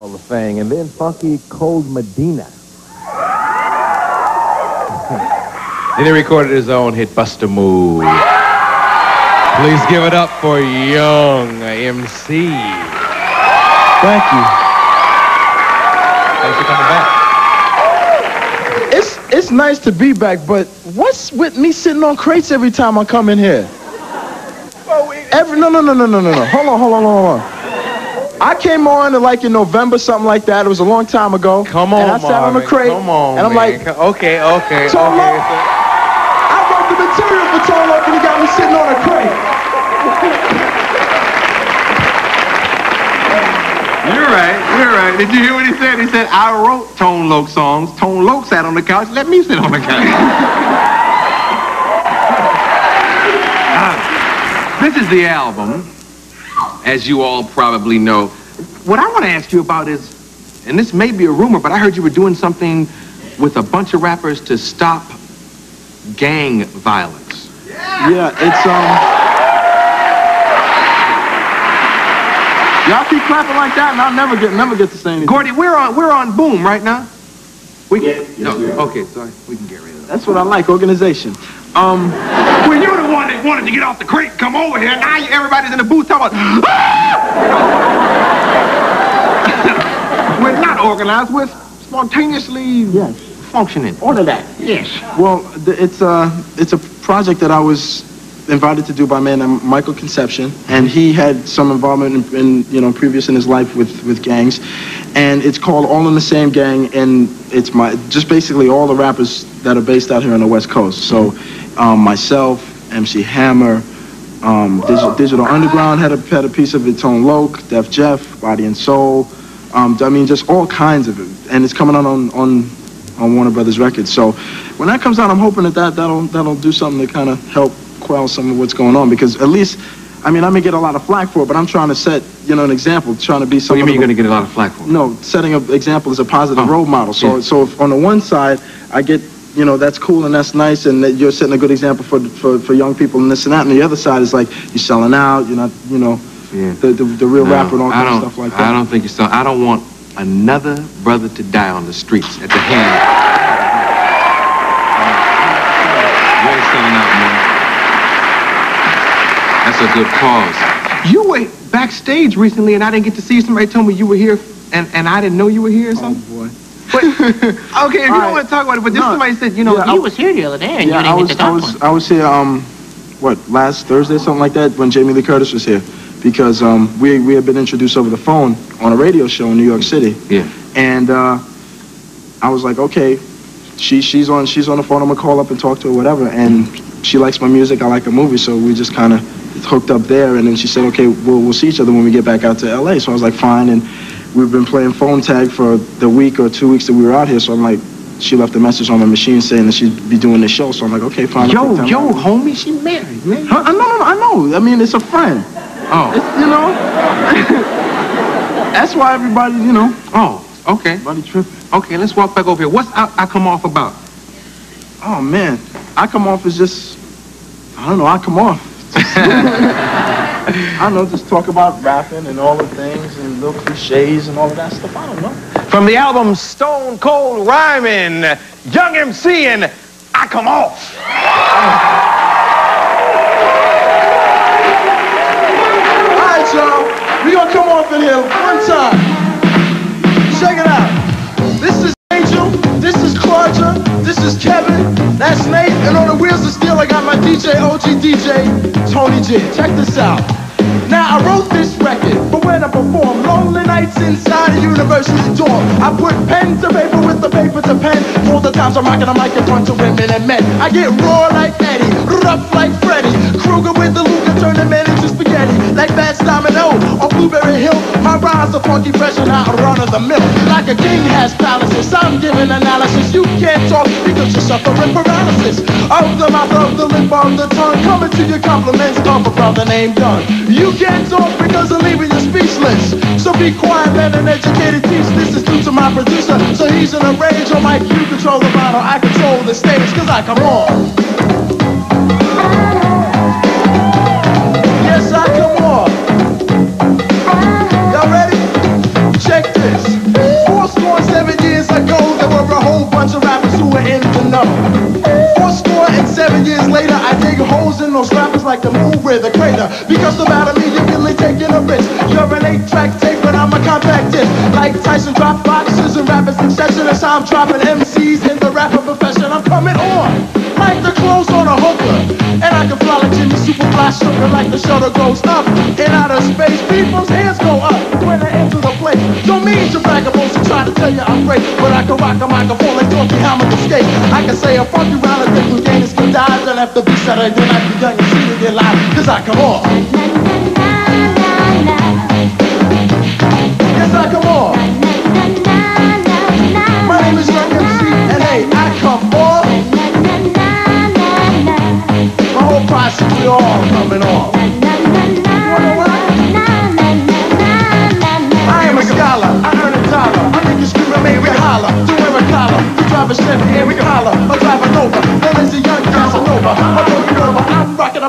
Hall of Fame, and then Funky Cold Medina. then he recorded his own hit, Bust a Move. Please give it up for Young MC. Thank you. Thanks for coming back. It's it's nice to be back, but what's with me sitting on crates every time I come in here? Every no no no no no no no. Hold on hold on hold on. I came on in like in November something like that. It was a long time ago. Come on, And I sat on a crate. Come on, And I'm man. like, okay, okay, Tone okay. I wrote the material for Tone Loc and he got me sitting on a crate. You're right. You're right. Did you hear what he said? He said, I wrote Tone Loc songs. Tone Loc sat on the couch. Let me sit on the couch. Ah, this is the album, as you all probably know. What I want to ask you about is, and this may be a rumor, but I heard you were doing something with a bunch of rappers to stop gang violence. Yeah, it's um. Y'all keep clapping like that, and I'll never get never get to say anything. Gordy, we're on we're on Boom right now. We can. no. Okay, sorry. We can get rid of that. That's what I like, organization. Um, When you're the one that wanted to get off the crate, and come over here. Now you- everybody's in the booth talking about. "Ah!" we're not organized. We're spontaneously yes. functioning. Order that. Yes. Well, th- it's a it's a project that I was invited to do by a man named Michael Concepcion, and he had some involvement in, in you know previous in his life with with gangs, and it's called All in the Same Gang, and it's my just basically all the rappers that are based out here on the West Coast. So, um, myself, MC Hammer. Um, Digital, Digital Underground had a, had a piece of its own Loc, Def Jef, Body and Soul. Um, I mean, just all kinds of it. And it's coming out on, on, on Warner Brothers Records. So when that comes out, I'm hoping that, that that'll, that'll do something to kind of help quell some of what's going on. Because at least, I mean, I may get a lot of flack for it, but I'm trying to set, you know, an example, trying to be What do something. you mean you're going to get a lot of flack for? it? No, setting an example is a positive Oh, role model. So, yeah. so if on the one side, I get, you know, that's cool and that's nice, and that you're setting a good example for, for, for young people and this and that. And the other side is like, you're selling out, you're not, you know, Yeah. the, the, the real No, rapper and all I kind of don't- stuff like that. I don't think you're so. I don't want another brother to die on the streets at the hand. You ain't selling out, man. That's a good cause. You were backstage recently, and I didn't get to see you. Somebody told me you were here, and, and I didn't know you were here or oh, something? Oh boy. But, okay, if you don't want to talk about it, but just No. somebody said, you know, Yeah, he I- was here the other day, and Yeah, you I didn't was, get to I was. I was here, um, what, last Thursday, something like that, when Jamie Lee Curtis was here. Because, um, we, we had been introduced over the phone on a radio show in New York City. Yeah. And, uh, I was like, okay, she, she's on, she's on the phone, I'm gonna call up and talk to her, whatever. And she likes my music, I like her movie, so we just kind of hooked up there. And then she said, okay, we'll, we'll see each other when we get back out to LA. So I was like, fine. And we've been playing phone tag for the week or two weeks that we were out here. So I'm like, she left a message on my machine saying that she'd be doing the show. So I'm like, okay, fine. Yo, yo, out. homie, she married, man. Huh? I know, no, no, I know. I mean, it's a friend. Oh, It's, you know. That's why everybody, you know, oh, okay. everybody tripping. Okay, let's walk back over here. What's I, I come off about? Oh man, I come off as just, I don't know, I come off. I don't know, just talk about rapping and all the things and little cliches and all of that stuff. I don't know. From the album Stone Cold Rhyming, Young MC and I Come Off. All right, y'all, we gonna come off in here one time. Check it out. This is Angel, this is Claudia, this is Kevin, that's Nate, and on the OG DJ, Tony J. Check this out. Now I wrote this record for when I perform lonely nights inside a university dorm. I put pen to paper with the paper to pen. All the times I'm rocking a mic in front of women and men. I get raw like Eddie, rough like Freddie. Kruger with the Luger, turn the men into spaghetti. Like on Blueberry Hill. My rhymes are funky, fresh, and run of the mill. Like a king has palaces, I'm giving analysis. You can't talk because you're suffering paralysis. Of the mouth, of the lip, of the tongue. Coming to your compliments of a brother named Dunn. You can't talk because I'm leaving you speechless. So be quiet, let an educated teach. This is due to my producer. So he's in a rage oh, on mic. You control the bottle, I control the stage. Cause I come on. Clear the crater. Because no matter me, you're really taking a risk. You're an eight-track tape, but I'm a compact disc. Like Tyson drop boxes and rapid succession. That's how I'm dropping MCs in the rapper profession. I'm coming on like the clothes on a hooker. And I can fly like Jimmy Superfly Snuka like the shuttle goes up in outer space. People's hands tell you I'm great, but I can rock a microphone like Dorothy Howard escape. I can say a funky round of different games can die. Then after be Saturday night, be young and see it live. Cause I come on.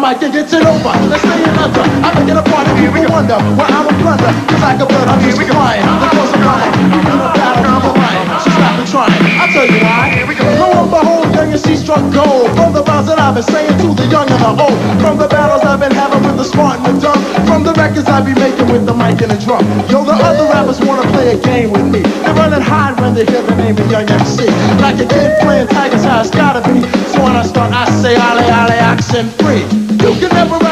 I'm rocking on my gig, it's it over. Let's stay in under. I make it a party, people wonder where I'm a plunder. Cause I can blood, I'm just flying. The course of mine, I'm in a battle, I'm a lion. So stop and trying, I'll tell you why. Lo and behold, young and she struck gold. From the vows that I've been saying to the young and the old. From the battles I've been having with the smart and the dumb. From the records I be making with the mic and the drum. Yo, the other rappers wanna play a game with me. They run and hide when they hear the name of Young MC. Like a kid playing Tigers, how it's gotta be. So when I start, I say, Ale, Ale, oxen free. You never